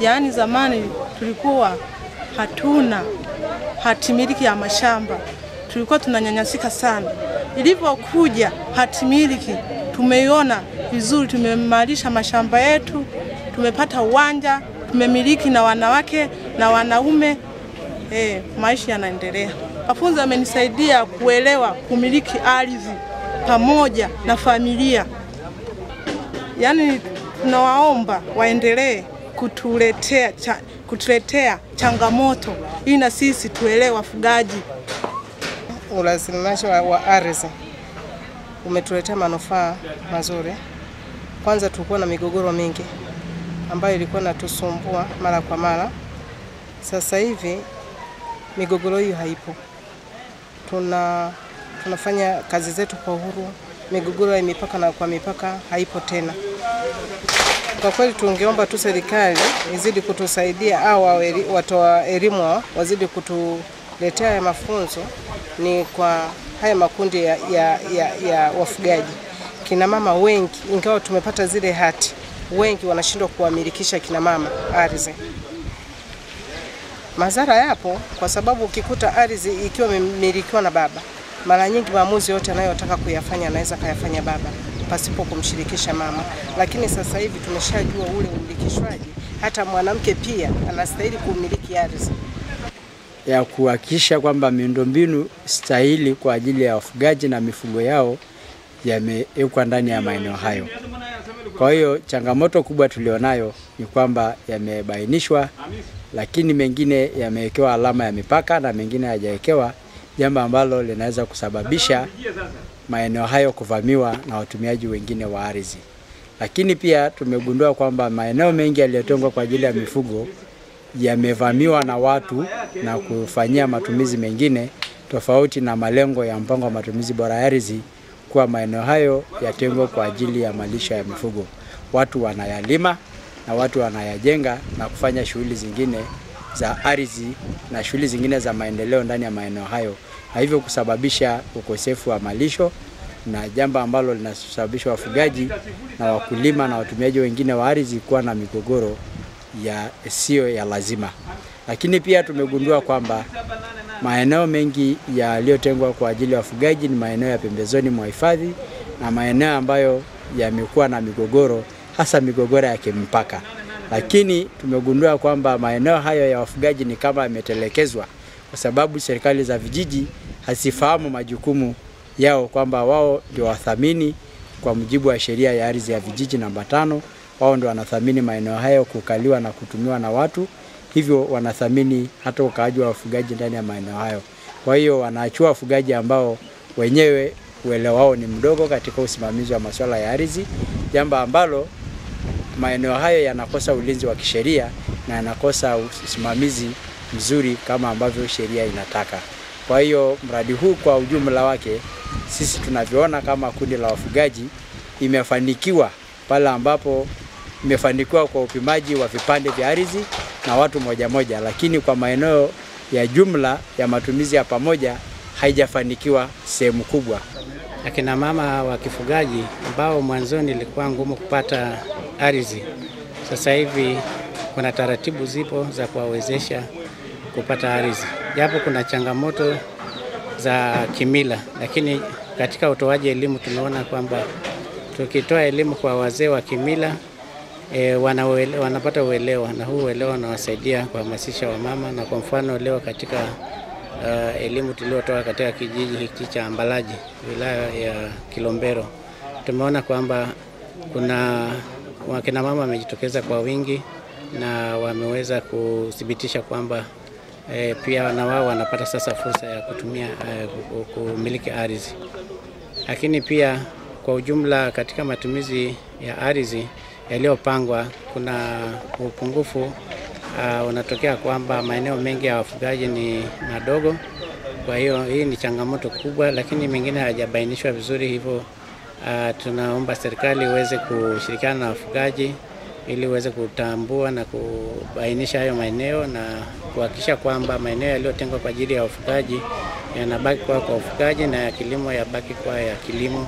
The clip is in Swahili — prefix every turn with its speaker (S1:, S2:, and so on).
S1: Yaani zamani tulikuwa hatuna hatimiliki ya mashamba, tulikuwa tunanyanyasika sana. Ilivyokuja hatimiliki, tumeiona vizuri, tumemalisha mashamba yetu, tumepata uwanja, tumemiliki na wanawake na wanaume. E, maisha yanaendelea. Mafunzo yamenisaidia kuelewa kumiliki ardhi pamoja na familia. Yaani tunawaomba waendelee kutuletea, cha, kutuletea changamoto ili na sisi tuelewe wafugaji.
S2: Urasimishaji wa, wa ardhi umetuletea manufaa mazuri. Kwanza tulikuwa na migogoro mingi ambayo ilikuwa natusumbua mara kwa mara. Sasa hivi migogoro hiyo haipo, tuna tunafanya kazi zetu kwa uhuru. Migogoro ya mipaka na kwa mipaka haipo tena. Kwa kweli tungeomba tu serikali izidi kutusaidia au watoa elimu wazidi kutuletea haya mafunzo, ni kwa haya makundi ya, ya, ya, ya wafugaji. Kina mama wengi, ingawa tumepata zile hati, wengi wanashindwa kuwamilikisha kina mama ardhi. Madhara yapo kwa sababu ukikuta ardhi ikiwa imemilikiwa na baba, mara nyingi maamuzi yote anayotaka kuyafanya anaweza kayafanya baba pasipo kumshirikisha mama. Lakini sasa hivi tumeshajua ule umilikishwaji, hata mwanamke pia anastahili kumiliki ardhi
S3: ya kuhakikisha kwamba miundombinu stahili kwa ajili ya wafugaji na mifugo yao yamewekwa ndani ya maeneo hayo. Kwa hiyo changamoto kubwa tulionayo ni kwamba yamebainishwa, lakini mengine yamewekewa alama ya mipaka na mengine hayajawekewa, jambo ambalo linaweza kusababisha maeneo hayo kuvamiwa na watumiaji wengine wa ardhi. Lakini pia tumegundua kwamba maeneo mengi yaliyotengwa kwa ajili ya mifugo yamevamiwa na watu na kufanyia matumizi mengine tofauti na malengo ya mpango wa matumizi bora ya ardhi, kuwa maeneo hayo yatengwe kwa ajili ya malisho ya mifugo. Watu wanayalima na watu wanayajenga na kufanya shughuli zingine za ardhi na shughuli zingine za maendeleo ndani ya maeneo hayo, na hivyo kusababisha ukosefu wa malisho na jambo ambalo linasababisha wafugaji na wakulima na watumiaji wengine wa ardhi kuwa na migogoro ya sio ya lazima. Lakini pia tumegundua kwamba maeneo mengi yaliyotengwa kwa ajili ya wafugaji ni maeneo ya pembezoni mwa hifadhi na maeneo ambayo yamekuwa na migogoro, hasa migogoro ya kimpaka. Lakini tumegundua kwamba maeneo hayo ya wafugaji ni kama yametelekezwa, kwa sababu serikali za vijiji hazifahamu majukumu yao, kwamba wao ndio wathamini kwa mujibu wa sheria ya ardhi ya vijiji namba tano wao ndio wanathamini maeneo hayo kukaliwa na kutumiwa na watu, hivyo wanathamini hata ukaaji wa wafugaji ndani ya maeneo hayo. Kwa hiyo wanaachua wafugaji ambao wenyewe uelewa wao ni mdogo katika usimamizi wa masuala ya ardhi, jambo ambalo maeneo hayo yanakosa ulinzi wa kisheria na yanakosa usimamizi mzuri kama ambavyo sheria inataka. Kwa hiyo mradi huu kwa ujumla wake, sisi tunavyoona kama kundi la wafugaji imefanikiwa pale ambapo imefanikiwa kwa upimaji wa vipande vya ardhi na watu moja moja, lakini kwa maeneo ya jumla ya matumizi ya pamoja haijafanikiwa sehemu kubwa.
S4: Akina mama wa kifugaji ambao mwanzoni ilikuwa ngumu kupata ardhi, sasa hivi kuna taratibu zipo za kuwawezesha kupata ardhi, japo kuna changamoto za kimila, lakini katika utoaji elimu tumeona kwamba tukitoa elimu kwa wazee wa kimila e, wanawele, wanapata uelewa na huu uelewa unawasaidia kuhamasisha wamama. Na kwa mfano leo katika uh, elimu tuliotoa katika kijiji hiki cha Ambalaji wilaya ya Kilombero tumeona kwamba kuna wakina mama wamejitokeza kwa wingi na wameweza kuthibitisha kwamba e, pia na wao wanapata sasa fursa ya kutumia e, kumiliki ardhi, lakini pia kwa ujumla katika matumizi ya ardhi yaliyopangwa kuna upungufu uh, unatokea kwamba maeneo mengi ya wafugaji ni madogo. Kwa hiyo hii ni changamoto kubwa, lakini mengine hayajabainishwa vizuri, hivyo uh, tunaomba serikali iweze kushirikiana na wafugaji ili uweze kutambua na kubainisha hayo maeneo na kuhakikisha kwamba maeneo yaliyotengwa kwa ajili ya wafugaji yanabaki kuwa kwa wafugaji na ya kilimo yabaki kuwa ya kilimo.